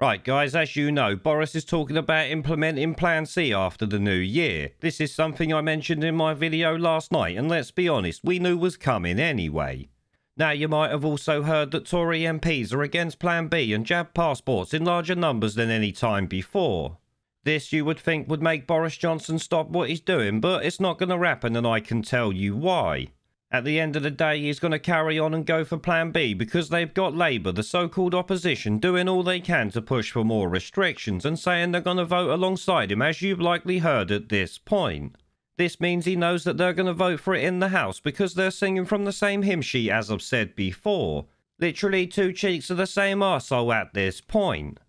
Right, guys, as you know, Boris is talking about implementing Plan C after the new year. This is something I mentioned in my video last night, and let's be honest, we knew was coming anyway. Now, you might have also heard that Tory MPs are against Plan B and jab passports in larger numbers than any time before. This, you would think, would make Boris Johnson stop what he's doing, but it's not going to happen, and I can tell you why. At the end of the day, he's going to carry on and go for Plan B because they've got Labour, the so called opposition, doing all they can to push for more restrictions and saying they're going to vote alongside him, as you've likely heard at this point. This means he knows that they're going to vote for it in the House because they're singing from the same hymn sheet as I've said before. Literally two cheeks of the same arsehole at this point.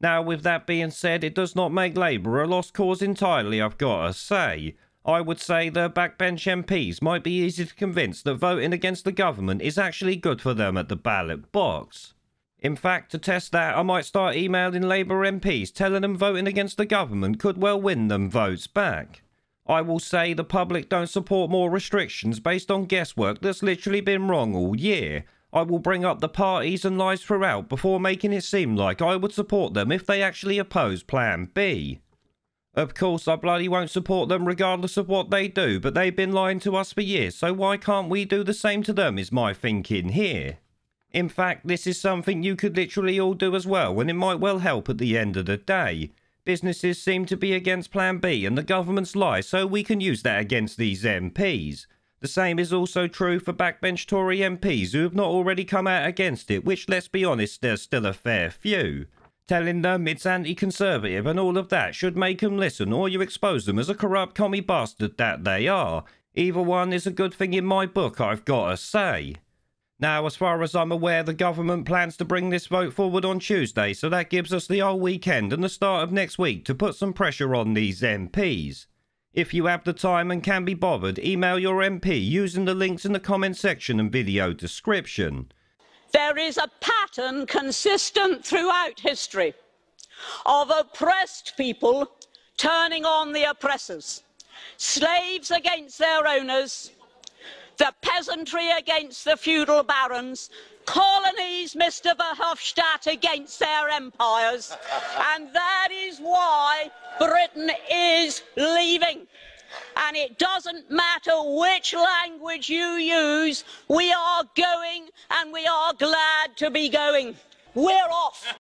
Now, with that being said, it does not make Labour a lost cause entirely, I've got to say. I would say the backbench MPs might be easy to convince that voting against the government is actually good for them at the ballot box. In fact, to test that, I might start emailing Labour MPs telling them voting against the government could well win them votes back. I will say the public don't support more restrictions based on guesswork that's literally been wrong all year. I will bring up the parties and lies throughout before making it seem like I would support them if they actually oppose Plan B. Of course, I bloody won't support them regardless of what they do, but they've been lying to us for years, so why can't we do the same to them, is my thinking here. In fact, this is something you could literally all do as well, and it might well help at the end of the day. Businesses seem to be against Plan B and the government's lie, so we can use that against these MPs. The same is also true for backbench Tory MPs who have not already come out against it, which, let's be honest, there's still a fair few. Telling them it's anti-conservative and all of that should make them listen or you expose them as a corrupt commie bastard that they are. Either one is a good thing in my book, I've got to say. Now, as far as I'm aware, the government plans to bring this vote forward on Tuesday, so that gives us the whole weekend and the start of next week to put some pressure on these MPs. If you have the time and can be bothered, email your MP using the links in the comment section and video description. There is a pattern consistent throughout history of oppressed people turning on the oppressors, slaves against their owners, the peasantry against the feudal barons, colonies, Mr. Verhofstadt, against their empires. and that is why Britain is leaving and it doesn't matter which language you use, we are going and we are glad to be going. We're off.